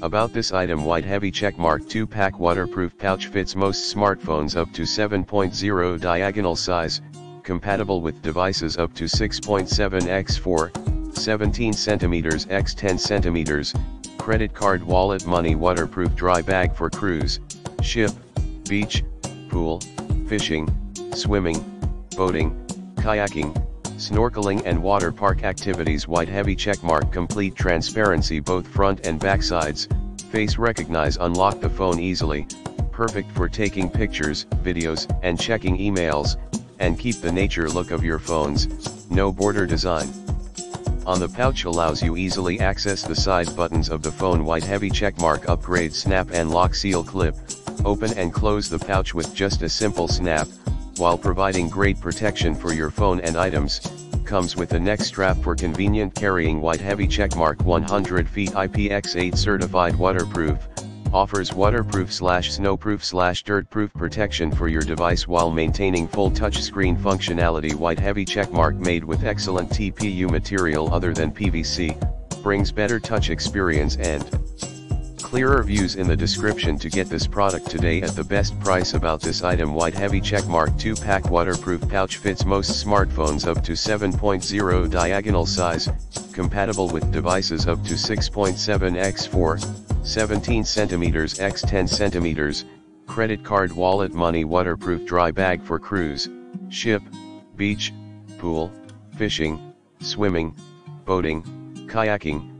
About this item White Heavy Checkmark 2 pack waterproof pouch fits most smartphones up to 7.0 diagonal size, compatible with devices up to 6.7 x 4, 17 cm x 10 cm, credit card wallet money waterproof dry bag for cruise, ship, beach, pool, fishing, swimming, boating, kayaking, snorkeling and water park activities white heavy checkmark complete transparency both front and back sides, face recognize unlock the phone easily, perfect for taking pictures, videos, and checking emails, and keep the nature look of your phones, no border design. On the pouch allows you easily access the side buttons of the phone white heavy checkmark upgrade snap and lock seal clip, open and close the pouch with just a simple snap, while providing great protection for your phone and items, comes with a neck strap for convenient carrying white heavy checkmark 100 feet IPX8 certified waterproof, offers waterproof slash snowproof slash dirtproof protection for your device while maintaining full touchscreen functionality. White heavy checkmark made with excellent TPU material other than PVC, brings better touch experience and Clearer views in the description to get this product today at the best price about this item. White heavy checkmark 2 pack waterproof pouch fits most smartphones up to 7.0 diagonal size, compatible with devices up to 6.7 x 4, 17 cm x 10 cm, credit card wallet money waterproof dry bag for cruise, ship, beach, pool, fishing, swimming, boating, kayaking,